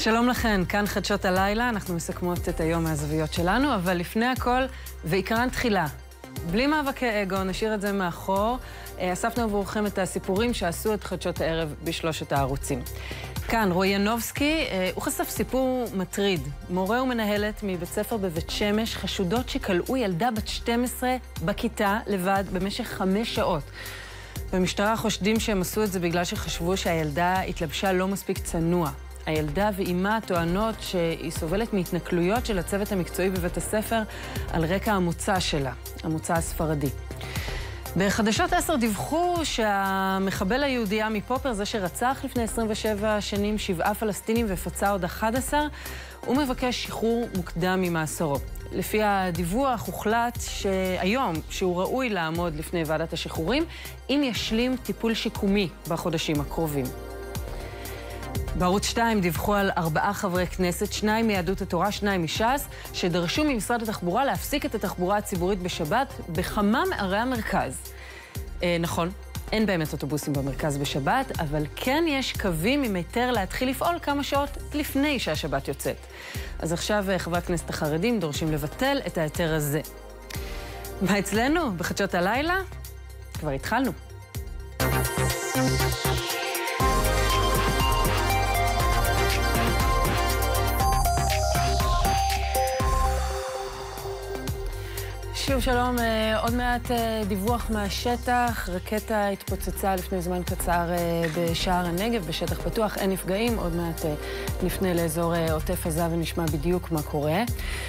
שלום לכן, כאן חדשות הלילה, אנחנו מסכמות את היום מהזוויות שלנו, אבל לפני הכל, ועיקרן תחילה. בלי מאבקי אגו, נשאיר את זה מאחור. אה, אספנו עבורכם את הסיפורים שעשו את חדשות הערב בשלושת הערוצים. כאן, רועי ינובסקי, אה, הוא חשף סיפור מטריד. מורה ומנהלת מבית ספר בבית שמש חשודות שכלאו ילדה בת 12 בכיתה לבד במשך חמש שעות. במשטרה חושדים שהם עשו את זה בגלל שחשבו שהילדה התלבשה לא מספיק צנוע. הילדה ואימה טוענות שהיא סובלת מהתנכלויות של הצוות המקצועי בבית הספר על רקע המוצא שלה, המוצא הספרדי. בחדשות 10 דיווחו שהמחבל היהודייה מפופר, זה שרצח לפני 27 שנים שבעה פלסטינים ופצע עוד 11, הוא מבקש שחרור מוקדם ממאסרו. לפי הדיווח הוחלט שהיום שהוא ראוי לעמוד לפני ועדת השחרורים, אם ישלים טיפול שיקומי בחודשים הקרובים. בערוץ 2 דיווחו על ארבעה חברי כנסת, שניים מיהדות התורה, שניים מש"ס, שדרשו ממשרד התחבורה להפסיק את התחבורה הציבורית בשבת בכמה מערי המרכז. אה, נכון, אין באמת אוטובוסים במרכז בשבת, אבל כן יש קווים עם היתר להתחיל לפעול כמה שעות לפני שהשבת יוצאת. אז עכשיו אה, חברי הכנסת החרדים דורשים לבטל את ההיתר הזה. מה אצלנו? בחדשות הלילה? כבר התחלנו. שוב שלום, אה, עוד מעט אה, דיווח מהשטח. רקטה התפוצצה לפני זמן קצר אה, בשער הנגב, בשטח פתוח, אין נפגעים. עוד מעט נפנה לאזור עוטף עזה ונשמע בדיוק מה קורה.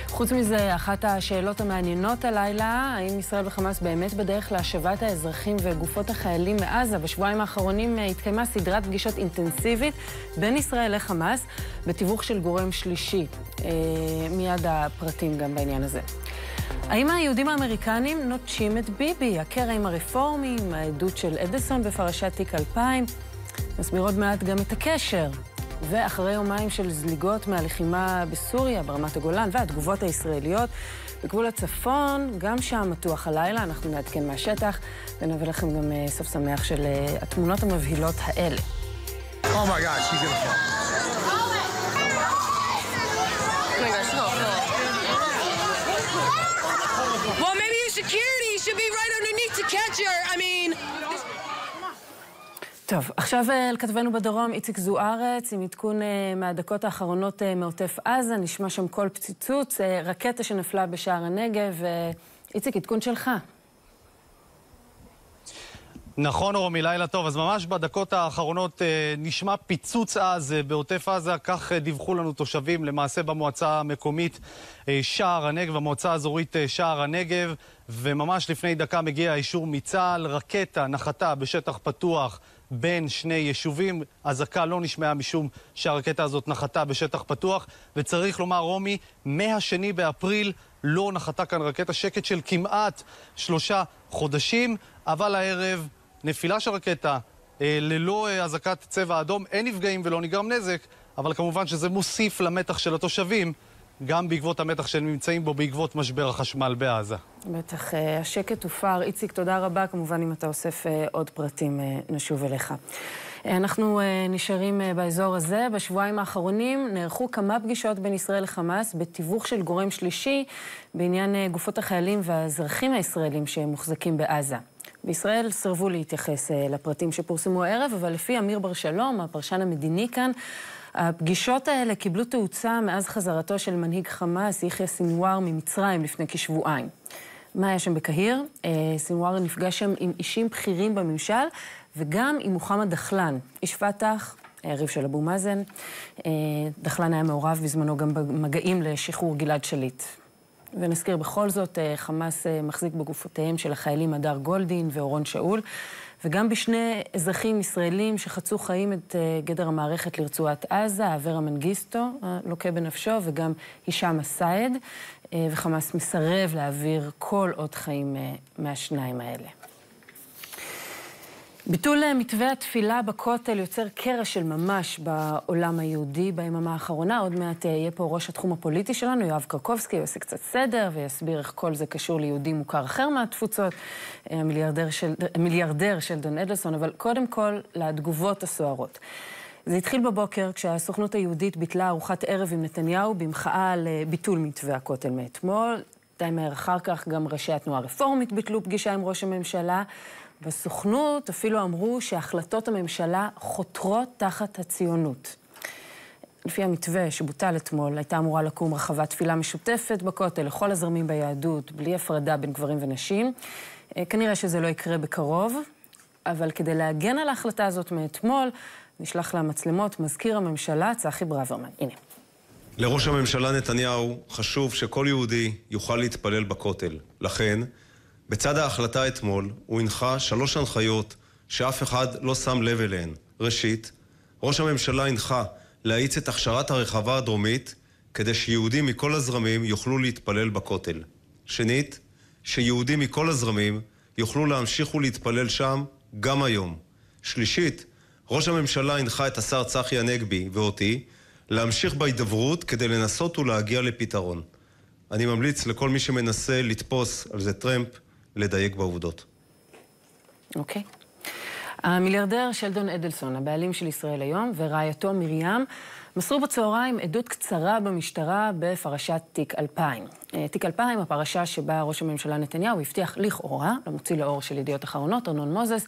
חוץ מזה, אחת השאלות המעניינות הלילה, האם ישראל וחמאס באמת בדרך להשבת האזרחים וגופות החיילים מעזה? בשבועיים האחרונים התקיימה סדרת פגישות אינטנסיבית בין ישראל לחמאס, בתיווך של גורם שלישי. מיד הפרטים גם בעניין הזה. האם היהודים האמריקנים נוטשים את ביבי? הקרע הרפורמים, העדות של אדלסון בפרשת תיק 2000. נסביר עוד מעט גם את הקשר. ואחרי יומיים של זליגות מהלחימה בסוריה, ברמת הגולן, והתגובות הישראליות בגבול הצפון, גם שם מתוח הלילה, אנחנו נעדכן מהשטח, ונביא לכם גם uh, סוף שמח של uh, התמונות המבהילות האלה. Oh security should be right underneath to catch her. I mean... טוב, עכשיו אל כתבנו בדרום, איציק זוארץ, עם עדכון uh, מהדקות האחרונות uh, מעוטף עזה, נשמע שם קול פציצוץ, רקטה שנפלה בשער הנגב. איציק, עדכון שלך. נכון, רומי, לילה טוב. אז ממש בדקות האחרונות אה, נשמע פיצוץ עז אה, בעוטף עזה, כך אה, דיווחו לנו תושבים, למעשה במועצה המקומית שער הנגב, המועצה האזורית שער הנגב, וממש לפני דקה מגיע האישור מצה"ל, רקטה נחתה בשטח פתוח בין שני יישובים. אזעקה לא נשמעה משום שהרקטה הזאת נחתה בשטח פתוח, וצריך לומר, רומי, מהשני באפריל לא נחתה כאן רקטה, שקט של כמעט שלושה חודשים, אבל הערב נפילה של רקטה אה, ללא אה, אזעקת צבע אדום, אין נפגעים ולא נגרם נזק, אבל כמובן שזה מוסיף למתח של התושבים, גם בעקבות המתח שהם נמצאים בו בעקבות משבר החשמל בעזה. בטח, אה, השקט הופר. איציק, תודה רבה. כמובן, אם אתה אוסף עוד פרטים, נשוב אליך. אנחנו נשארים באזור הזה. בשבועיים האחרונים נערכו כמה פגישות בין ישראל לחמאס בתיווך של גורם שלישי בעניין גופות החיילים והאזרחים הישראלים שמוחזקים בעזה. בישראל סירבו להתייחס אה, לפרטים שפורסמו הערב, אבל לפי אמיר בר שלום, הפרשן המדיני כאן, הפגישות האלה קיבלו תאוצה מאז חזרתו של מנהיג חמאס, יחיא סינואר, ממצרים לפני כשבועיים. מה היה שם בקהיר? אה, סינואר נפגש שם עם אישים בכירים בממשל, וגם עם מוחמד דחלן, איש פת"ח, היריב של אבו מאזן. אה, דחלן היה מעורב בזמנו גם במגעים לשחרור גלעד שליט. ונזכיר בכל זאת, אה, חמאס אה, מחזיק בגופותיהם של החיילים הדר גולדין ואורון שאול, וגם בשני אזרחים ישראלים שחצו חיים את אה, גדר המערכת לרצועת עזה, אברה מנגיסטו, הלוקה בנפשו, וגם הישאם א-סייד, וחמאס מסרב להעביר כל עוד חיים מהשניים האלה. ביטול אה, מתווה התפילה בכותל יוצר קרע של ממש בעולם היהודי ביממה האחרונה. עוד מעט אה, יהיה פה ראש התחום הפוליטי שלנו, יואב קרקובסקי, יעשה קצת סדר ויסביר איך כל זה קשור ליהודי מוכר אחר מהתפוצות, אה, המיליארדר של, המיליארדר של דון אדלסון, אבל קודם כל לתגובות הסוערות. זה התחיל בבוקר כשהסוכנות היהודית ביטלה ארוחת ערב עם נתניהו במחאה על ביטול מתווה הכותל מאתמול. די מהר אחר כך גם ראשי התנועה הרפורמית ביטלו פגישה עם ראש הממשלה. בסוכנות אפילו אמרו שהחלטות הממשלה חותרות תחת הציונות. לפי המתווה שבוטל אתמול, הייתה אמורה לקום רחבת תפילה משותפת בכותל לכל הזרמים ביהדות, בלי הפרדה בין גברים ונשים. אה, כנראה שזה לא יקרה בקרוב, אבל כדי להגן על ההחלטה הזאת מאתמול, נשלח למצלמות מזכיר הממשלה צחי ברוורמן. הנה. לראש הממשלה נתניהו חשוב שכל יהודי יוכל להתפלל בכותל. לכן, בצד ההחלטה אתמול, הוא הנחה שלוש הנחיות שאף אחד לא שם לב אליהן. ראשית, ראש הממשלה הנחה להאיץ את הכשרת הרחבה הדרומית כדי שיהודים מכל הזרמים יוכלו להתפלל בכותל. שנית, שיהודים מכל הזרמים יוכלו להמשיך ולהתפלל שם גם היום. שלישית, ראש הממשלה הנחה את השר צחי הנגבי ואותי להמשיך בהידברות כדי לנסות ולהגיע לפתרון. אני ממליץ לכל מי שמנסה לתפוס על זה טרמפ, לדייק בעובדות. אוקיי. Okay. המיליארדר שלדון אדלסון, הבעלים של ישראל היום, ורעייתו מרים, מסרו בצהריים עדות קצרה במשטרה בפרשת תיק 2000. אה, תיק 2000, הפרשה שבה ראש הממשלה נתניהו הבטיח לכאורה, למוציא לאור של ידיעות אחרונות, ארנון מוזס,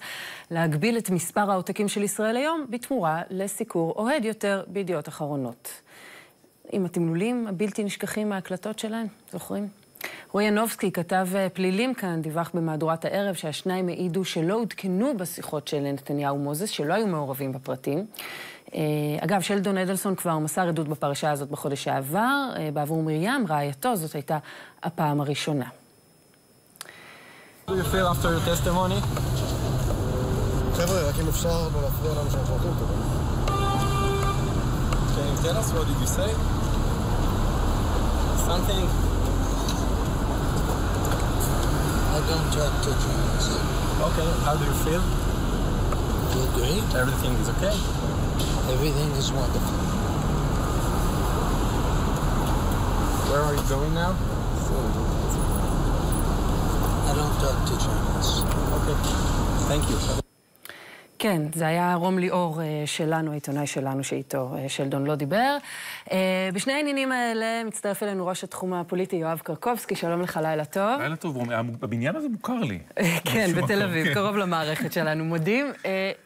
להגביל את מספר העותקים של ישראל היום בתמורה לסיקור אוהד יותר בידיעות אחרונות. עם התמלולים הבלתי נשכחים מההקלטות שלהם, זוכרים? רועי ינובסקי, כתב אה, פלילים כאן, דיווח במהדורת הערב שהשניים העידו שלא עודכנו בשיחות של נתניהו מוזס, שלא היו מעורבים בפרטים. אה, אגב, שלדון אדלסון כבר מסר עדות בפרשה הזאת בחודש שעבר, אה, בעבור מרים, רעייתו, זאת הייתה הפעם הראשונה. חבר'ה, רק אם אפשר לא להפריע לנו שאנחנו הולכים טוב. Can you tell us what did you say? Something don't talk to journalists. Okay, how do you feel? Feel great. Everything is okay? Everything is wonderful. Where are you going now? I don't talk to journalists. Okay, thank you. כן, זה היה רום ליאור אה, שלנו, העיתונאי שלנו שאיתו אה, שלדון לא דיבר. אה, בשני העניינים האלה מצטרף אלינו ראש התחום הפוליטי יואב קרקובסקי, שלום לך, לילה טוב. לילה טוב, רומי, הבניין הזה מוכר לי. כן, בתל אביב, כן. קרוב למערכת שלנו, מודים.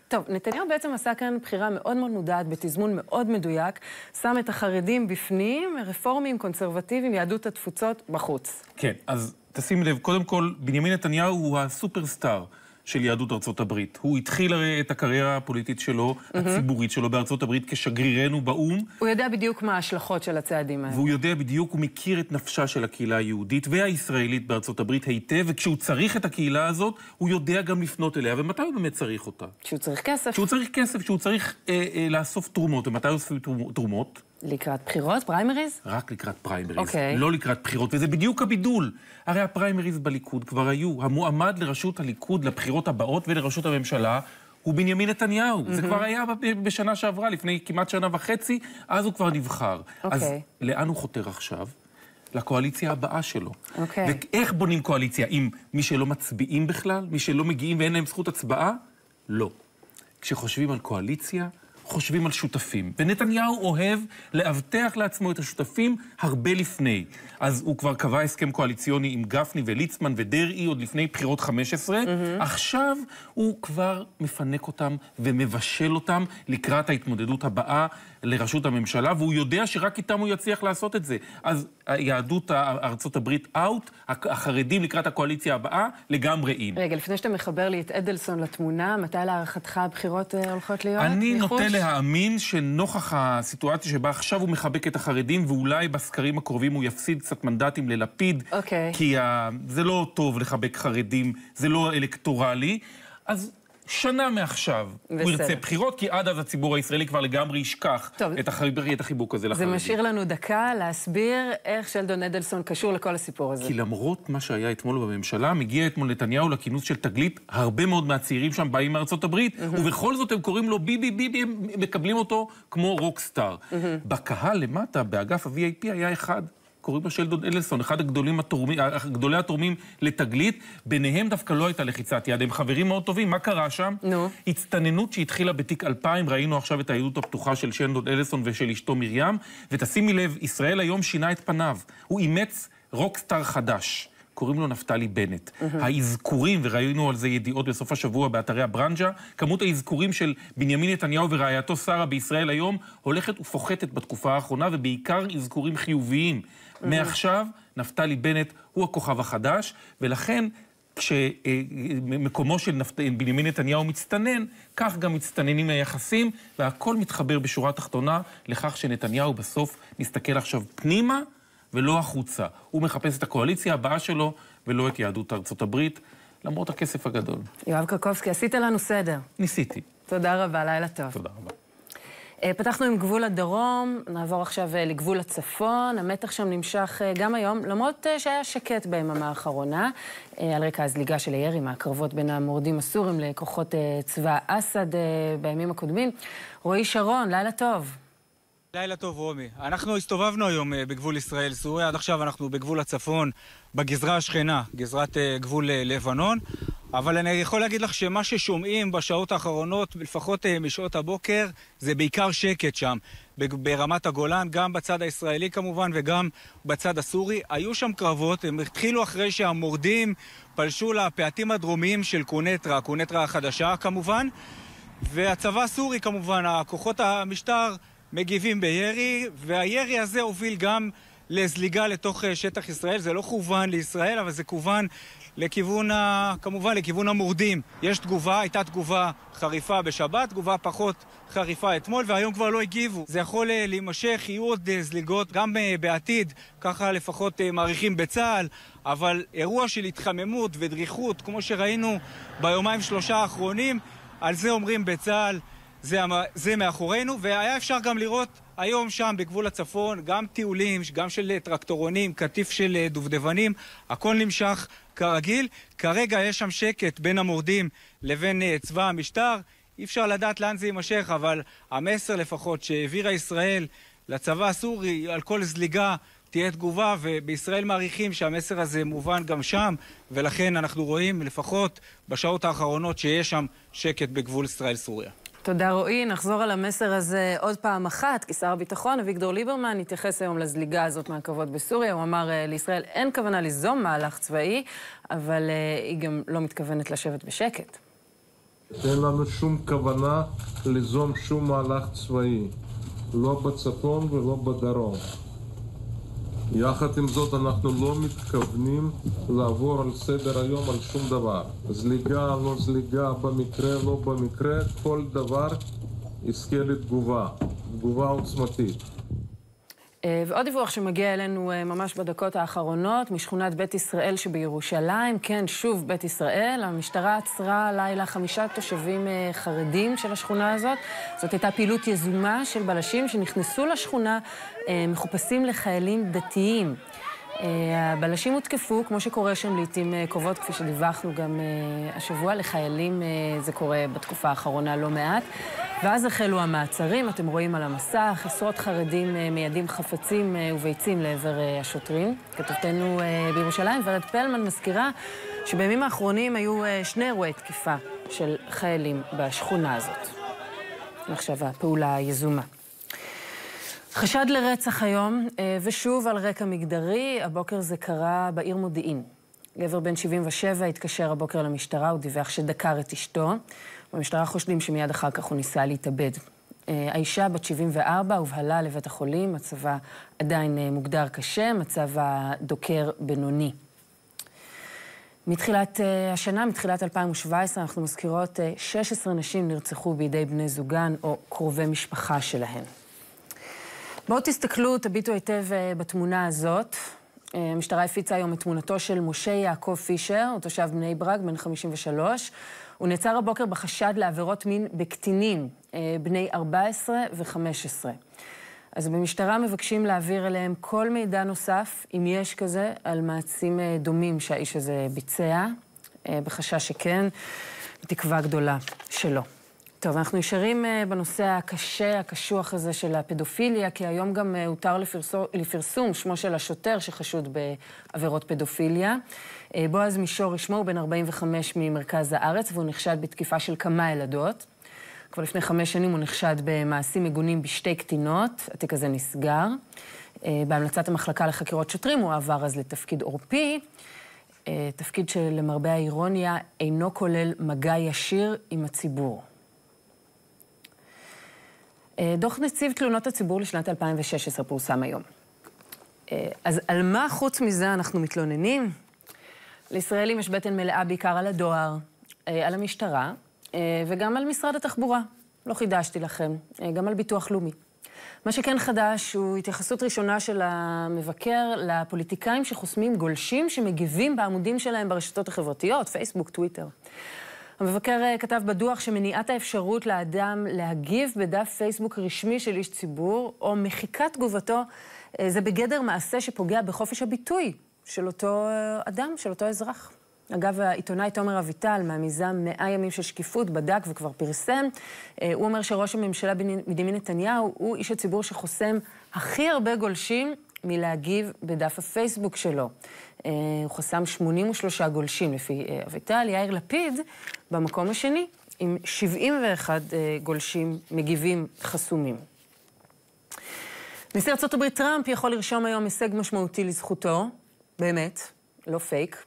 טוב, נתניהו בעצם עשה כאן בחירה מאוד מאוד מודעת, בתזמון מאוד מדויק, שם את החרדים בפנים, רפורמים, קונסרבטיביים, יהדות התפוצות בחוץ. כן, אז תשים לב, קודם כל, בנימין נתניהו הוא הסופרסטאר. של יהדות ארצות הברית. הוא התחיל הרי את הקריירה הפוליטית שלו, mm-hmm. הציבורית שלו בארצות הברית כשגרירנו באו"ם. הוא יודע בדיוק מה ההשלכות של הצעדים האלה. והוא יודע בדיוק, הוא מכיר את נפשה של הקהילה היהודית והישראלית בארצות הברית היטב, וכשהוא צריך את הקהילה הזאת, הוא יודע גם לפנות אליה. ומתי הוא באמת צריך אותה? כשהוא צריך כסף. כשהוא צריך כסף, כשהוא צריך אה, אה, לאסוף תרומות. ומתי הוא אוסף תרומות? לקראת בחירות? פריימריז? רק לקראת פריימריז, okay. אוקיי. לא לקראת בחירות, וזה בדיוק הבידול. הרי הפריימריז בליכוד כבר היו. המועמד לראשות הליכוד לבחירות הבאות ולראשות הממשלה הוא בנימין נתניהו. Mm-hmm. זה כבר היה בשנה שעברה, לפני כמעט שנה וחצי, אז הוא כבר נבחר. Okay. אז אוקיי. לאן הוא חותר עכשיו? לקואליציה הבאה שלו. אוקיי. Okay. ואיך בונים קואליציה? עם מי שלא מצביעים בכלל? מי שלא מגיעים ואין להם זכות הצבעה? לא. כשחושבים על קואליציה, חושבים על שותפים. ונתניהו אוהב לאבטח לעצמו את השותפים הרבה לפני. אז הוא כבר קבע הסכם קואליציוני עם גפני וליצמן ודרעי עוד לפני בחירות 15. Mm-hmm. עכשיו הוא כבר מפנק אותם ומבשל אותם לקראת ההתמודדות הבאה לראשות הממשלה, והוא יודע שרק איתם הוא יצליח לעשות את זה. אז יהדות ארצות הברית אאוט, החרדים לקראת הקואליציה הבאה לגמרי אין. רגע, לפני שאתה מחבר לי את אדלסון לתמונה, מתי להערכתך הבחירות אה, הולכות להיות? אני נוטה להאמין שנוכח הסיטואציה שבה עכשיו הוא מחבק את החרדים, ואולי בסקרים הקרובים הוא יפסיד קצת מנדטים ללפיד, אוקיי. כי ה... זה לא טוב לחבק חרדים, זה לא אלקטורלי. אז שנה מעכשיו בסדר. הוא ירצה בחירות, כי עד אז הציבור הישראלי כבר לגמרי ישכח טוב, את, הח... את החיבוק הזה לחרדים. זה משאיר לנו דקה להסביר איך שלדון אדלסון קשור לכל הסיפור הזה. כי למרות מה שהיה אתמול בממשלה, מגיע אתמול נתניהו לכינוס של תגלית, הרבה מאוד מהצעירים שם באים מארצות הברית, mm-hmm. ובכל זאת הם קוראים לו ביבי ביבי, הם מקבלים אותו כמו רוקסטאר. Mm-hmm. בקהל למטה, באגף ה-VIP, היה אחד קוראים לו שלדון אלסון, אחד הגדולים התורמים, גדולי התורמים לתגלית, ביניהם דווקא לא הייתה לחיצת יד, הם חברים מאוד טובים, מה קרה שם? נו. הצטננות שהתחילה בתיק 2000, ראינו עכשיו את העדות הפתוחה של שלדון אלסון ושל אשתו מרים, ותשימי לב, ישראל היום שינה את פניו, הוא אימץ רוקסטאר חדש. קוראים לו נפתלי בנט. האזכורים, וראינו על זה ידיעות בסוף השבוע באתרי הברנז'ה, כמות האזכורים של בנימין נתניהו ורעייתו שרה בישראל היום הולכת ופוחתת בתקופה האחרונה, ובעיקר אזכורים חיוביים. מעכשיו, נפתלי בנט הוא הכוכב החדש, ולכן כשמקומו של נפת... בנימין נתניהו מצטנן, כך גם מצטננים היחסים, והכל מתחבר בשורה התחתונה לכך שנתניהו בסוף מסתכל עכשיו פנימה ולא החוצה. הוא מחפש את הקואליציה הבאה שלו ולא את יהדות ארצות הברית, למרות הכסף הגדול. יואב קרקובסקי, עשית לנו סדר. ניסיתי. תודה רבה, לילה טוב. תודה רבה. אה, פתחנו עם גבול הדרום, נעבור עכשיו אה, לגבול הצפון. המתח שם נמשך אה, גם היום, למרות שהיה שקט ביממה האחרונה, על רקע הזליגה של הירי מהקרבות בין המורדים הסורים לכוחות צבא אסד בימים הקודמים. רועי שרון, לילה טוב. לילה טוב, רומי. אנחנו הסתובבנו היום בגבול ישראל-סוריה, עד עכשיו אנחנו בגבול הצפון, בגזרה השכנה, גזרת גבול לבנון. אבל אני יכול להגיד לך שמה ששומעים בשעות האחרונות, לפחות אה, משעות הבוקר, זה בעיקר שקט שם. ברמת הגולן, גם בצד הישראלי כמובן וגם בצד הסורי. היו שם קרבות, הם התחילו אחרי שהמורדים פלשו לפאתים הדרומיים של קונטרה, קונטרה החדשה כמובן, והצבא הסורי כמובן, הכוחות המשטר מגיבים בירי, והירי הזה הוביל גם לזליגה לתוך אה, שטח ישראל. זה לא כוון לישראל, אבל זה כוון לכיוון, ה... כמובן, לכיוון המורדים. יש תגובה, הייתה תגובה חריפה בשבת, תגובה פחות חריפה אתמול, והיום כבר לא הגיבו. זה יכול אה, להימשך, יהיו עוד אה, זליגות גם בעתיד, ככה לפחות מעריכים בצה"ל, אבל אירוע של התחממות ודריכות, כמו שראינו ביומיים שלושה האחרונים, על זה אומרים בצה"ל, זה, זה מאחורינו, והיה אפשר גם לראות היום שם בגבול הצפון גם טיולים, גם של טרקטורונים, קטיף של דובדבנים, הכל נמשך כרגיל. כרגע יש שם שקט בין המורדים לבין uh, צבא המשטר. אי אפשר לדעת לאן זה יימשך, אבל המסר לפחות שהעבירה ישראל לצבא הסורי על כל זליגה תהיה תגובה, ובישראל מעריכים שהמסר הזה מובן גם שם, ולכן אנחנו רואים לפחות בשעות האחרונות שיש שם שקט בגבול ישראל-סוריה. תודה רועי. נחזור על המסר הזה עוד פעם אחת, כי שר הביטחון אביגדור ליברמן התייחס היום לזליגה הזאת מהקרבות בסוריה. הוא אמר, אה, לישראל אין כוונה ליזום מהלך צבאי, אבל uh, היא גם לא מתכוונת לשבת בשקט. אין לנו שום כוונה ליזום שום מהלך צבאי, לא בצפון ולא בדרום. יחד עם זאת אנחנו לא מתכוונים לעבור על סדר היום על שום דבר. זליגה, לא זליגה, במקרה, לא במקרה, כל דבר יזכה לתגובה, תגובה עוצמתית. אה, ועוד דיווח שמגיע אלינו אה, ממש בדקות האחרונות, משכונת בית ישראל שבירושלים. כן, שוב בית ישראל. המשטרה עצרה לילה חמישה תושבים אה, חרדים של השכונה הזאת. זאת הייתה פעילות יזומה של בלשים שנכנסו לשכונה מחופשים לחיילים דתיים. הבלשים הותקפו, כמו שקורה שם לעיתים קרובות, כפי שדיווחנו גם השבוע, לחיילים זה קורה בתקופה האחרונה לא מעט. ואז החלו המעצרים, אתם רואים על המסך, עשרות חרדים אה, מיידים חפצים אה, וביצים לעבר אה, השוטרים. כתבתנו בירושלים, ורד פלמן מזכירה שבימים האחרונים היו שני אירועי תקיפה של חיילים בשכונה הזאת. עכשיו הפעולה היזומה. חשד לרצח היום, ושוב על רקע מגדרי, הבוקר זה קרה בעיר מודיעין. גבר בן 77 התקשר הבוקר למשטרה, הוא דיווח שדקר את אשתו. במשטרה חושדים שמיד אחר כך הוא ניסה להתאבד. אה, האישה בת 74 הובהלה לבית החולים, מצבה עדיין אה, מוגדר קשה, מצב הדוקר בינוני. מתחילת אה, השנה, מתחילת 2017, אנחנו מזכירות 16 נשים נרצחו בידי בני זוגן או קרובי משפחה שלהן. בואו תסתכלו, תביטו היטב בתמונה הזאת. המשטרה הפיצה היום את תמונתו של משה יעקב פישר, הוא תושב בני ברק, בן 53. הוא נעצר הבוקר בחשד לעבירות מין בקטינים, אה, בני 14 ו-15. אז במשטרה מבקשים להעביר אליהם כל מידע נוסף, אם יש כזה, על מעשים אה, דומים שהאיש הזה ביצע, אה, בחשש שכן, בתקווה גדולה שלא. טוב, אנחנו נשארים אה, בנושא הקשה, הקשוח הזה של הפדופיליה, כי היום גם אה, הותר לפרסום, לפרסום שמו של השוטר שחשוד בעבירות פדופיליה. אה, בועז מישור, שמו הוא בן 45 ממרכז הארץ, והוא נחשד בתקיפה של כמה ילדות. כבר לפני חמש שנים הוא נחשד במעשים מגונים בשתי קטינות, התיק הזה נסגר. בהמלצת המחלקה לחקירות שוטרים הוא עבר אז לתפקיד עורפי, תפקיד שלמרבה האירוניה אינו כולל מגע ישיר עם הציבור. אה, דוח נציב תלונות הציבור לשנת 2016 פורסם היום. אה, אז על מה חוץ מזה אנחנו מתלוננים? לישראלים יש בטן מלאה בעיקר על הדואר, אה, על המשטרה וגם על משרד התחבורה. לא חידשתי לכם, גם על ביטוח לאומי. מה שכן חדש הוא התייחסות ראשונה של המבקר לפוליטיקאים שחוסמים גולשים שמגיבים בעמודים שלהם ברשתות החברתיות, פייסבוק, טוויטר. המבקר אה, כתב בדוח שמניעת האפשרות לאדם להגיב בדף פייסבוק רשמי של איש ציבור, או מחיקת תגובתו, אה, זה בגדר מעשה שפוגע בחופש הביטוי של אותו אה, אדם, של אותו אזרח. אגב, העיתונאי תומר אביטל מהמיזם 100 ימים של שקיפות בדק וכבר פרסם. הוא אומר שראש הממשלה בנימין נתניהו הוא איש הציבור שחוסם הכי הרבה גולשים מלהגיב בדף הפייסבוק שלו. אה, הוא חסם 83 גולשים לפי אה, אביטל, יאיר לפיד במקום השני, עם 71 אה, גולשים מגיבים חסומים. נשיא ארה"ב טראמפ יכול לרשום היום הישג משמעותי לזכותו, באמת, לא פייק.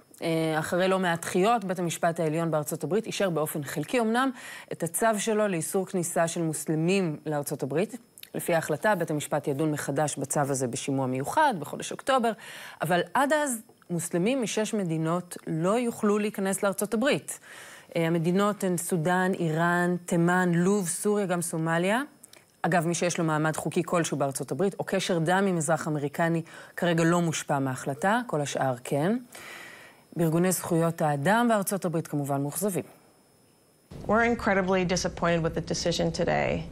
אחרי לא מעט דחיות, בית המשפט העליון בארצות הברית אישר באופן חלקי אמנם את הצו שלו לאיסור כניסה של מוסלמים לארצות הברית. לפי ההחלטה, בית המשפט ידון מחדש בצו הזה בשימוע מיוחד בחודש אוקטובר, אבל עד אז מוסלמים משש מדינות לא יוכלו להיכנס לארצות הברית. אה, המדינות הן סודאן, איראן, תימן, לוב, סוריה, גם סומליה. אגב, מי שיש לו מעמד חוקי כלשהו בארצות הברית, או קשר דם עם אזרח אמריקני, כרגע לא מושפע מההחלטה, כל השאר כן. בארגוני זכויות האדם בארצות הברית כמובן מאוכזבים. We're incredibly disappointed with the decision today.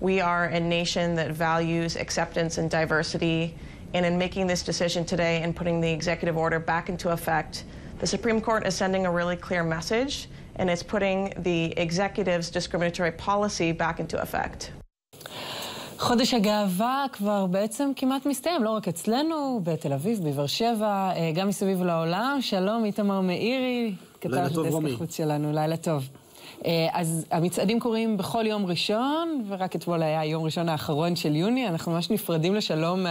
We are a nation that values acceptance and diversity. And in making this decision today and putting the executive order back into effect, the Supreme Court is sending a really clear message, and it's putting the executive's discriminatory policy back into effect. חודש הגאווה כבר בעצם כמעט מסתיים, לא רק אצלנו, בתל אביב, בבאר שבע, גם מסביב לעולם. שלום, איתמר מאירי, כתב דסק החוץ שלנו, לילה טוב. אה, אז המצעדים קורים בכל יום ראשון, ורק אתמול היה יום ראשון האחרון של יוני. אנחנו ממש נפרדים לשלום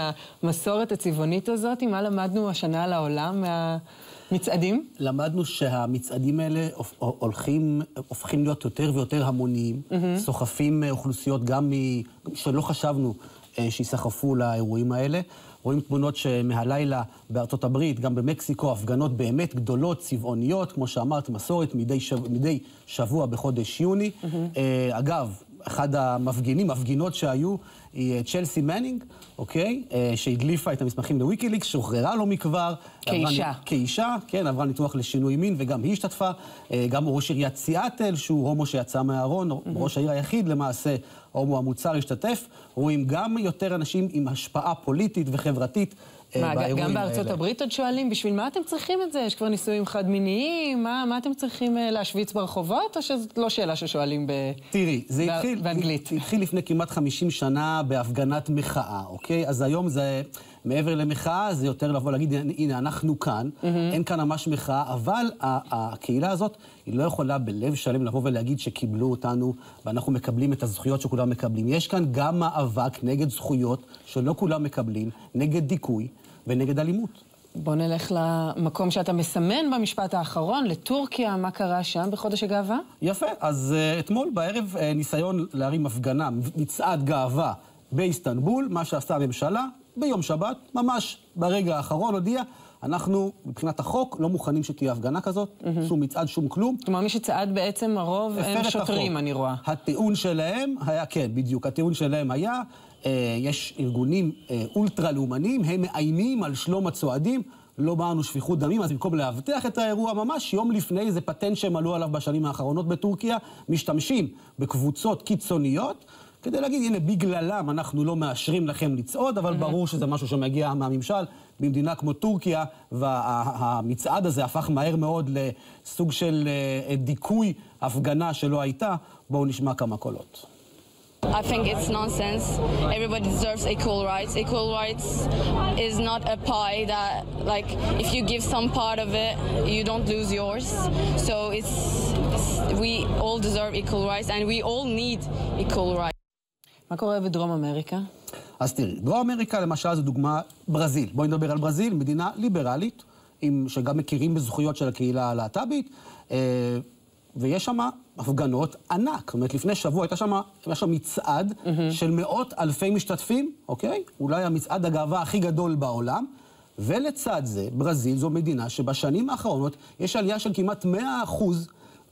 מהמסורת הצבעונית הזאת. מה למדנו השנה על העולם מהמצעדים? למדנו שהמצעדים האלה הולכים, הופכים להיות יותר ויותר המוניים, mm-hmm. סוחפים אוכלוסיות גם מ... שלא חשבנו אה, שיסחפו לאירועים האלה. רואים תמונות שמהלילה בארצות הברית, גם במקסיקו, הפגנות באמת גדולות, צבעוניות, כמו שאמרת, מסורת מדי, שב, מדי שבוע בחודש יוני. Mm-hmm. Uh, אגב, אחד המפגינים, מפגינות שהיו, היא צ'לסי מנינג, אוקיי? אה, שהדליפה את המסמכים לוויקיליקס, שוחררה לא מכבר. כאישה. עברה, כאישה, כן, עברה ניתוח לשינוי מין, וגם היא השתתפה. אה, גם ראש עיריית סיאטל, שהוא הומו שיצא מהארון, mm-hmm. ראש העיר היחיד למעשה, הומו המוצהר, השתתף. רואים גם יותר אנשים עם השפעה פוליטית וחברתית. אה, מה, גם בארצות הברית עוד שואלים, בשביל מה אתם צריכים את זה? יש כבר נישואים חד-מיניים, מה, מה אתם צריכים אה, להשוויץ ברחובות, או שזאת לא שאלה ששואלים ב... תראי, זה התחיל, באנגלית? זה התחיל לפני כמעט 50 שנה בהפגנת מחאה, אוקיי? אז היום זה, מעבר למחאה, זה יותר לבוא להגיד, הנה, אנחנו כאן, mm-hmm. אין כאן ממש מחאה, אבל הקהילה הזאת, היא לא יכולה בלב שלם לבוא ולהגיד שקיבלו אותנו, ואנחנו מקבלים את הזכויות שכולם מקבלים. יש כאן גם מאבק נגד זכויות שלא כולם מקבלים, נגד דיכוי. ונגד אלימות. בוא נלך למקום שאתה מסמן במשפט האחרון, לטורקיה, מה קרה שם בחודש הגאווה? יפה, אז uh, אתמול בערב uh, ניסיון להרים הפגנה, מצעד גאווה באיסטנבול, מה שעשתה הממשלה ביום שבת, ממש ברגע האחרון הודיע, אנחנו, מבחינת החוק, לא מוכנים שתהיה הפגנה כזאת, mm-hmm. שום מצעד, שום כלום. כלומר, מי שצעד בעצם הרוב הם שוטרים, החוק. אני רואה. הטיעון שלהם היה, כן, בדיוק, הטיעון שלהם היה, יש ארגונים אה, אולטרה-לאומניים, הם מאיימים על שלום הצועדים. לא באנו שפיכות דמים, אז במקום לאבטח את האירוע ממש, יום לפני, זה פטנט שהם עלו עליו בשנים האחרונות בטורקיה, משתמשים בקבוצות קיצוניות כדי להגיד, הנה, בגללם אנחנו לא מאשרים לכם לצעוד, אבל ברור שזה משהו שמגיע מהממשל. במדינה כמו טורקיה, והמצעד הזה הפך מהר מאוד לסוג של אה, דיכוי הפגנה שלא הייתה. בואו נשמע כמה קולות. I think it's nonsense. Everybody deserves equal rights. Equal rights is not a pie that, like, if you give some part of it, you don't lose yours. So it's, it's we all deserve equal rights, and we all need equal rights. מה קורה בדרום אמריקה? אז תראי, דרום אמריקה למשל זו דוגמה ברזיל. בואי נדבר על ברזיל, מדינה ליברלית, עם, שגם מכירים בזכויות של הקהילה הלהט"בית, אה, ויש שם הפגנות ענק. זאת אומרת, לפני שבוע הייתה שם, היה שם מצעד mm-hmm. של מאות אלפי משתתפים, אוקיי? אולי המצעד הגאווה הכי גדול בעולם. ולצד זה, ברזיל זו מדינה שבשנים האחרונות יש עלייה של כמעט 100 אחוז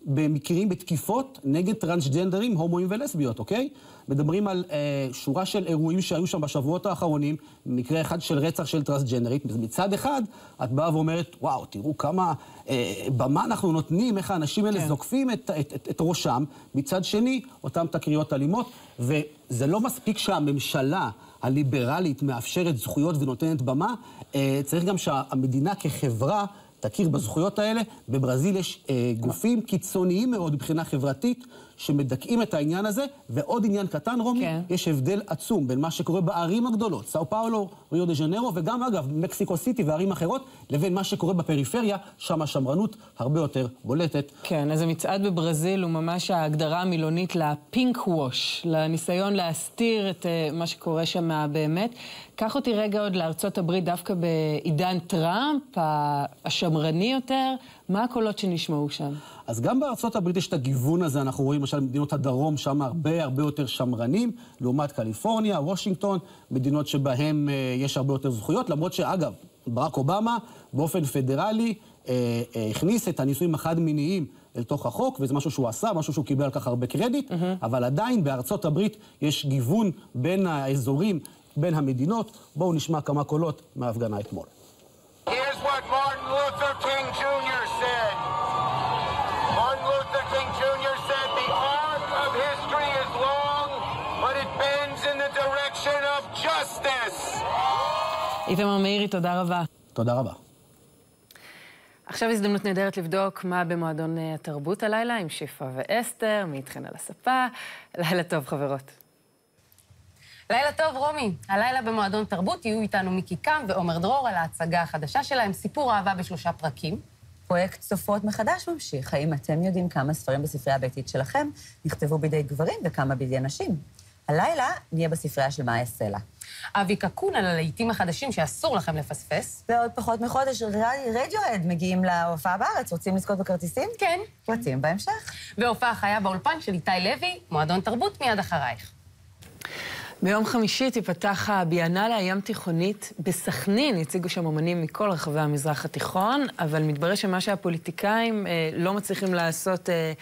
במקרים, בתקיפות נגד טרנסג'נדרים, הומואים ולסביות, אוקיי? מדברים על אה, שורה של אירועים שהיו שם בשבועות האחרונים, מקרה אחד של רצח של טרנסג'נדרית. מצד אחד, את באה ואומרת, וואו, תראו כמה אה, במה אנחנו נותנים, איך האנשים האלה כן. זוקפים את, את, את, את ראשם. מצד שני, אותן תקריות אלימות, וזה לא מספיק שהממשלה... הליברלית מאפשרת זכויות ונותנת במה, אה, צריך גם שהמדינה כחברה תכיר בזכויות האלה. בברזיל יש אה, גופים קיצוניים מאוד מבחינה חברתית, שמדכאים את העניין הזה. ועוד עניין קטן, רומי, כן. יש הבדל עצום בין מה שקורה בערים הגדולות, סאו פאולו, ריו דה ז'נרו, וגם אגב, מקסיקו סיטי וערים אחרות, לבין מה שקורה בפריפריה, שם השמרנות הרבה יותר בולטת. כן, אז המצעד בברזיל הוא ממש ההגדרה המילונית לפינק ווש, לניסיון להסתיר את uh, מה שקורה שם באמת. קח אותי רגע עוד לארצות הברית, דווקא בעידן טראמפ, השמרני יותר, מה הקולות שנשמעו שם? אז גם בארצות הברית יש את הגיוון הזה, אנחנו רואים למשל מדינות הדרום, שם הרבה הרבה יותר שמרנים, לעומת קליפורניה, וושינגטון, מדינות שבהן אה, יש הרבה יותר זכויות, למרות שאגב, ברק אובמה באופן פדרלי אה, אה, הכניס את הנישואים החד-מיניים אל תוך החוק, וזה משהו שהוא עשה, משהו שהוא קיבל על כך הרבה קרדיט, mm-hmm. אבל עדיין בארצות הברית יש גיוון בין האזורים, בין המדינות. בואו נשמע כמה קולות מההפגנה אתמול. Here's what Martin Luther King Jr. איתמר מאירי, תודה רבה. תודה רבה. עכשיו הזדמנות נהדרת לבדוק מה במועדון אה, התרבות הלילה עם שפרה ואסתר, מי איתכן על הספה. לילה טוב, חברות. לילה טוב, רומי. הלילה במועדון תרבות יהיו איתנו מיקי קם ועומר דרור על ההצגה החדשה שלהם, סיפור אהבה בשלושה פרקים. פרויקט צופות מחדש ממשיך. האם אתם יודעים כמה ספרים בספרייה הביתית שלכם נכתבו בידי גברים וכמה בידי נשים? הלילה נהיה בספרייה של מאיה סלע. אבי קקון על הלהיטים החדשים שאסור לכם לפספס. ועוד פחות מחודש רדיואד מגיעים להופעה בארץ. רוצים לזכות בכרטיסים? כן. פרטים בהמשך. והופעה חיה באולפן של איתי לוי, מועדון תרבות מיד אחרייך. ביום חמישי תיפתח הביאנלה הים תיכונית בסכנין. הציגו שם אמנים מכל רחבי המזרח התיכון, אבל מתברר שמה שהפוליטיקאים אה, לא מצליחים לעשות... אה,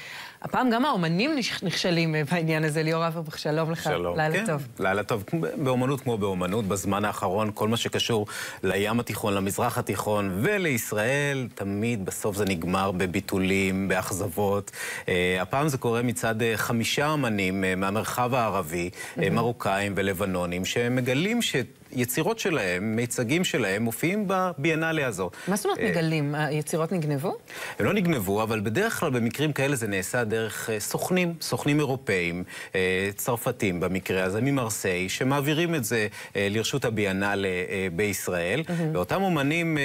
הפעם גם האומנים נכשלים אה, בעניין הזה. ליאור אברבך, שלום לך. שלום. לילה כן, טוב. לילה טוב. באומנות כמו באומנות, בזמן האחרון, כל מה שקשור לים התיכון, למזרח התיכון ולישראל, תמיד בסוף זה נגמר בביטולים, באכזבות. אה, הפעם זה קורה מצד אה, חמישה אמנים אה, מהמרחב הערבי, אה, מרוקאים ולבנונים, שמגלים ש... יצירות שלהם, מיצגים שלהם, מופיעים בביאנלה הזו. מה זאת אומרת אה, מגלים? היצירות נגנבו? הם לא נגנבו, אבל בדרך כלל במקרים כאלה זה נעשה דרך אה, סוכנים, סוכנים אירופאים, אה, צרפתים במקרה הזה, ממרסיי, שמעבירים את זה לרשות הביאנלה בישראל, ואותם אומנים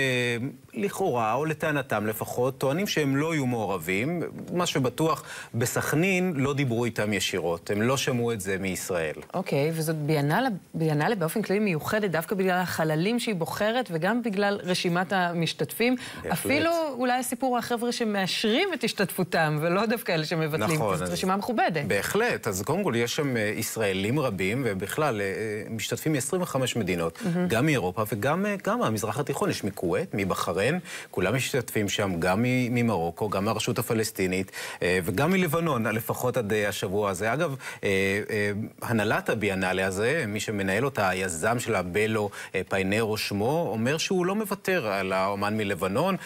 לכאורה, או לטענתם לפחות, טוענים שהם לא היו מעורבים. מה שבטוח, בסכנין לא דיברו איתם ישירות, הם לא שמעו את זה מישראל. אוקיי, וזאת ביאנלה, ביאנלה באופן כללי מיוחדת דווקא בגלל החללים שהיא בוחרת וגם בגלל רשימת המשתתפים. בהחלט. אפילו אולי הסיפור החבר'ה שמאשרים את השתתפותם, ולא דווקא אלה שמבטלים. נכון. זאת רשימה מכובדת. בהחלט. אז קודם כל, יש שם אה, ישראלים רבים, ובכלל, אה, משתתפים מ-25 מדינות, mm-hmm. גם מאירופה וגם אה, מהמזרח התיכון. יש מכווית, מבחריין. בחריין, כולם משתתפים שם, גם ממרוקו, גם מהרשות הפלסטינית, וגם מלבנון, לפחות עד השבוע הזה. אגב, הנהלת הביאנלה הזה, מי שמנהל אותה, היזם של בלו פייניירו שמו, אומר שהוא לא מוותר על האומן מלבנון,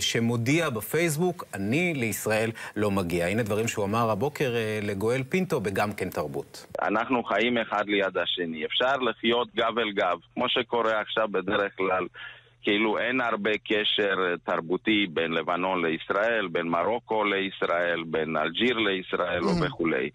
שמודיע בפייסבוק, אני לישראל לא מגיע. הנה דברים שהוא אמר הבוקר לגואל פינטו בגם כן תרבות. אנחנו חיים אחד ליד השני. אפשר לחיות גב אל גב, כמו שקורה עכשיו בדרך כלל. כאילו אין הרבה קשר תרבותי בין לבנון לישראל, בין מרוקו לישראל, בין אלג'יר לישראל mm. וכולי.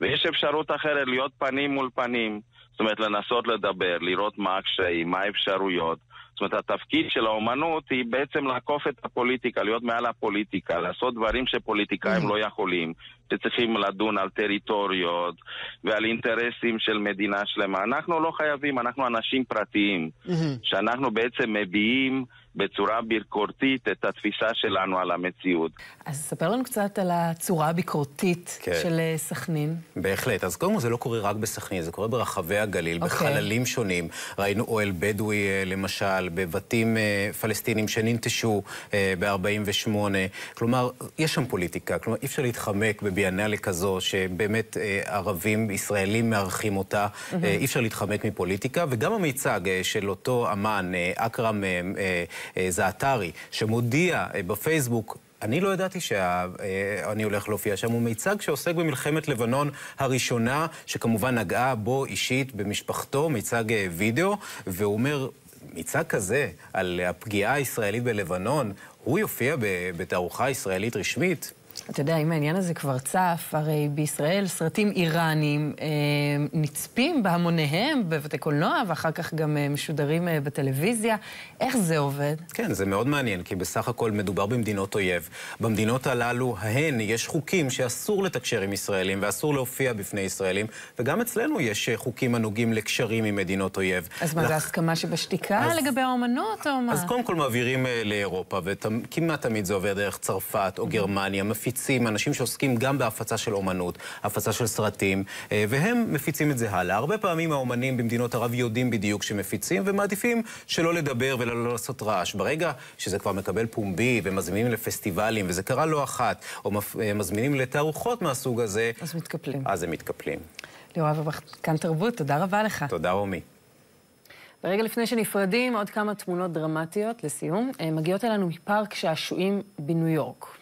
ויש אפשרות אחרת להיות פנים מול פנים. זאת אומרת, לנסות לדבר, לראות מה הקשיים, מה האפשרויות. זאת אומרת, התפקיד של האומנות היא בעצם לעקוף את הפוליטיקה, להיות מעל הפוליטיקה, לעשות דברים שפוליטיקאים mm. לא יכולים, שצריכים לדון על טריטוריות ועל אינטרסים של מדינה שלמה. אנחנו לא חייבים, אנחנו אנשים פרטיים, mm-hmm. שאנחנו בעצם מביעים בצורה ביקורתית את התפיסה שלנו על המציאות. אז ספר לנו קצת על הצורה הביקורתית כן. של אה, סכנין. בהחלט. אז קודם כל זה לא קורה רק בסכנין, זה קורה ברחבי הגליל, okay. אוקיי. בחללים שונים. ראינו אוהל בדואי, אה, למשל, בבתים אה, פלסטינים שננטשו ב-48. כלומר, יש שם פוליטיקה. כלומר, אי אפשר להתחמק בביאנלה כזו, שבאמת ערבים, ישראלים מארחים אותה. Mm-hmm. אי אפשר להתחמק מפוליטיקה. וגם המיצג של אותו אמן, אכרם... זעתרי, שמודיע אה, בפייסבוק אני לא ידעתי שאני הולך להופיע שם. הוא מיצג שעוסק במלחמת לבנון הראשונה, שכמובן נגעה בו אישית, במשפחתו, מיצג אה, וידאו, והוא אומר, מיצג כזה על הפגיעה הישראלית בלבנון, הוא יופיע בתערוכה ישראלית רשמית? אתה יודע, אם העניין הזה כבר צף, הרי בישראל סרטים איראנים אה, נצפים בהמוניהם בבתי קולנוע, ואחר כך גם אה, משודרים אה, בטלוויזיה. איך זה עובד? כן, זה מאוד מעניין, כי בסך הכל מדובר במדינות אויב. במדינות הללו, ההן, יש חוקים שאסור לתקשר עם ישראלים ואסור להופיע בפני ישראלים, וגם אצלנו יש אה, חוקים הנוגעים לקשרים עם מדינות אויב. אז מה, לח... זה הסכמה שבשתיקה אז... לגבי האומנות, או מה? אז קודם כל מעבירים אה, לאירופה, וכמעט תמיד זה עובר דרך צרפת או גרמניה. מפיצים, אנשים שעוסקים גם בהפצה של אומנות, הפצה של סרטים, אה, והם מפיצים את זה הלאה. הרבה פעמים האומנים במדינות ערב יודעים בדיוק שמפיצים, ומעדיפים שלא לדבר ולא לעשות רעש. ברגע שזה כבר מקבל פומבי, ומזמינים לפסטיבלים, וזה קרה לא אחת, או אה, מזמינים לתערוכות מהסוג הזה... אז מתקפלים. אז הם מתקפלים. ליאור אברבך, כאן תרבות, תודה רבה לך. תודה, רומי. ורגע לפני שנפרדים, עוד כמה תמונות דרמטיות לסיום. אה, מגיעות אלינו מפארק שעשועים בניו יורק.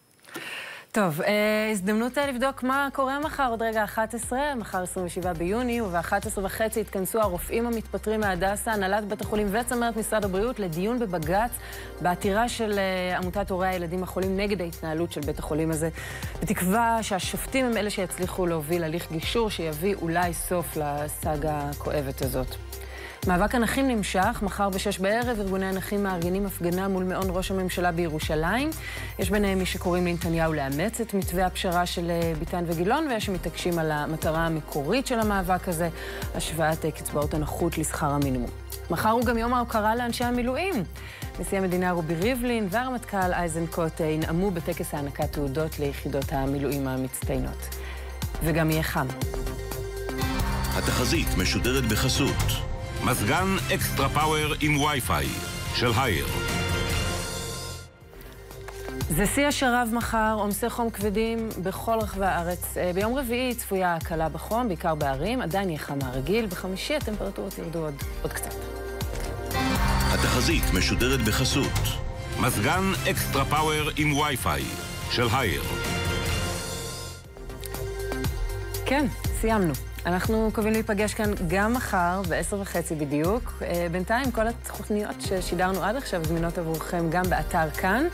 טוב, אה, הזדמנות אה, לבדוק מה קורה מחר, עוד רגע 11, מחר 27 ביוני, וב-11 וחצי יתכנסו הרופאים המתפטרים מהדסה, הנהלת בית החולים וצמרת משרד הבריאות לדיון בבג"ץ בעתירה של אה, עמותת הורי הילדים החולים נגד ההתנהלות של בית החולים הזה, בתקווה שהשופטים הם אלה שיצליחו להוביל הליך גישור שיביא אולי סוף לסאגה הכואבת הזאת. מאבק הנכים נמשך, מחר בשש בערב ארגוני הנכים מארגנים הפגנה מול מעון ראש הממשלה בירושלים. יש ביניהם מי שקוראים לנתניהו לאמץ את מתווה הפשרה של אה, ביטן וגילון, ויש שמתעקשים על המטרה המקורית של המאבק הזה, השוואת אה, קצבאות הנכות לשכר המינימום. מחר הוא גם יום ההוקרה לאנשי המילואים. נשיא המדינה רובי ריבלין והרמטכ"ל אייזנקוט אה, ינאמו בטקס הענקת תעודות ליחידות המילואים המצטיינות. וגם יהיה חם. התחזית משודרת בחסות מזגן אקסטרה פאוור עם וי-פיי של הייר. זה שיא השרב מחר, עומסי חום כבדים בכל רחבי הארץ. אה, ביום רביעי צפויה הקלה בחום, בעיקר בערים, עדיין יהיה חם מהרגיל. בחמישי הטמפרטורות ירדו עוד, עוד קצת. התחזית משודרת בחסות מזגן אקסטרה פאוור עם וי-פיי של הייר. כן, סיימנו. אנחנו קובעים להיפגש כאן גם מחר, בעשר וחצי בדיוק. אה, בינתיים, כל התוכניות ששידרנו עד עכשיו זמינות עבורכם גם באתר כאן.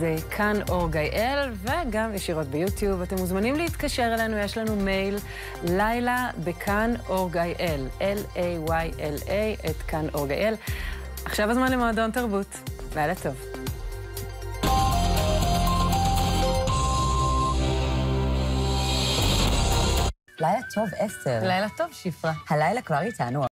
זה כאן אור גיא-אל, וגם ישירות ביוטיוב. אתם מוזמנים להתקשר אלינו, יש לנו מייל, לילה בכאן אור גיא-אל, L-A-Y-L-A, את כאן אור גיא-אל. עכשיו הזמן למועדון תרבות. לילה טוב. לילה טוב, אסתר. לילה טוב, שפרה. הלילה כבר איתנו